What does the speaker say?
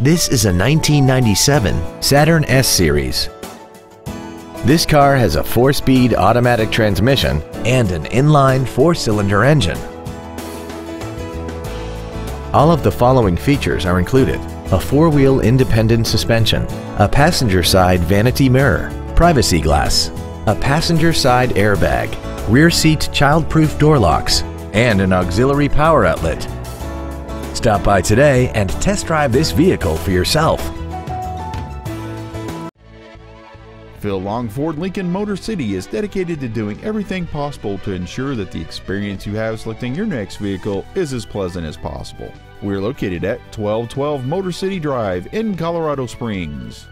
This is a 1997 Saturn S Series. This car has a 4-speed automatic transmission and an inline 4-cylinder engine. All of the following features are included. A four-wheel independent suspension, a passenger side vanity mirror, privacy glass, a passenger side airbag, rear seat child-proof door locks, and an auxiliary power outlet. Stop by today and test drive this vehicle for yourself. Phil Long Ford Lincoln Motor City is dedicated to doing everything possible to ensure that the experience you have selecting your next vehicle is as pleasant as possible. We're located at 1212 Motor City Drive in Colorado Springs.